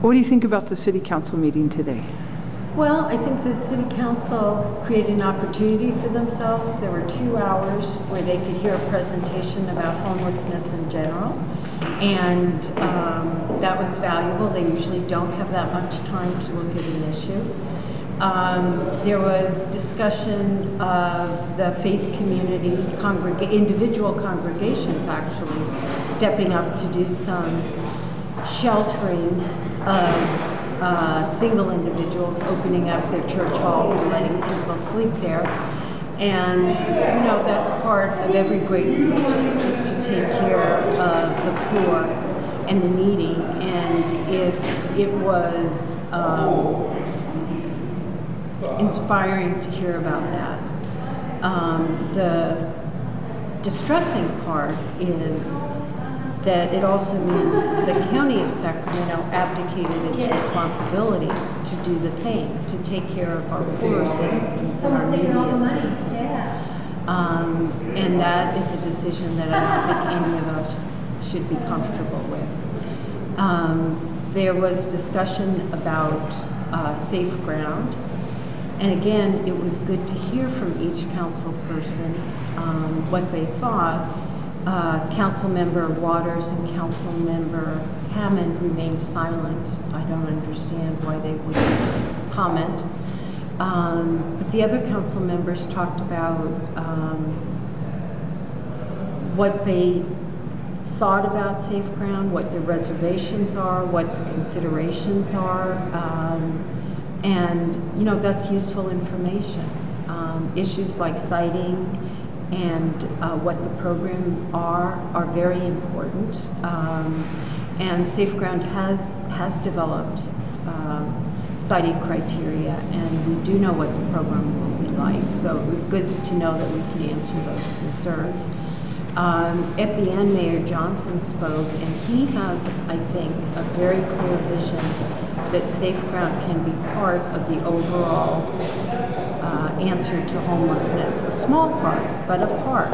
What do you think about the city council meeting today? Well, I think the city council created an opportunity for themselves. There were two hours where they could hear a presentation about homelessness in general. And um, that was valuable. They usually don't have that much time to look at an issue. Um, there was discussion of the faith community, individual congregations actually, stepping up to do some sheltering of uh, single individuals, opening up their church halls and letting people sleep there. And, you know, that's part of every great religion, is to take care of the poor and the needy. And it, it was um, inspiring to hear about that. Um, the distressing part is that it also means the county of Sacramento abdicated its responsibility to do the same, to take care of our poorer citizens and our neediest citizens. Um, and that is a decision that I don't think any of us should be comfortable with. Um, there was discussion about uh, safe ground. And again, it was good to hear from each council person um, what they thought. Uh, Councilmember Waters and Councilmember Hammond remained silent. I don't understand why they wouldn't comment. Um, but the other council members talked about um, what they thought about safe ground, what their reservations are, what the considerations are. Um, and, you know, that's useful information. Um, issues like siting and uh, what the program are are very important. Um, and Safe Ground has, has developed um, siting criteria, and we do know what the program will be like. So it was good to know that we can answer those concerns. Um, at the end, Mayor Johnson spoke, and he has, I think, a very clear vision that Safe Ground can be part of the overall uh, answer to homelessness. A small part, but a part.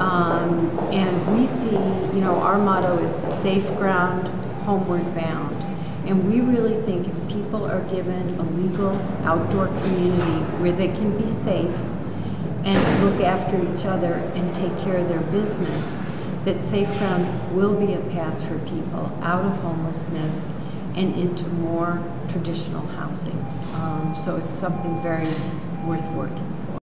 Um, and we see, you know, our motto is safe ground, homeward bound. And we really think if people are given a legal outdoor community where they can be safe and look after each other and take care of their business, that Safe Ground will be a path for people out of homelessness and into more traditional housing. Um, so it's something very worth working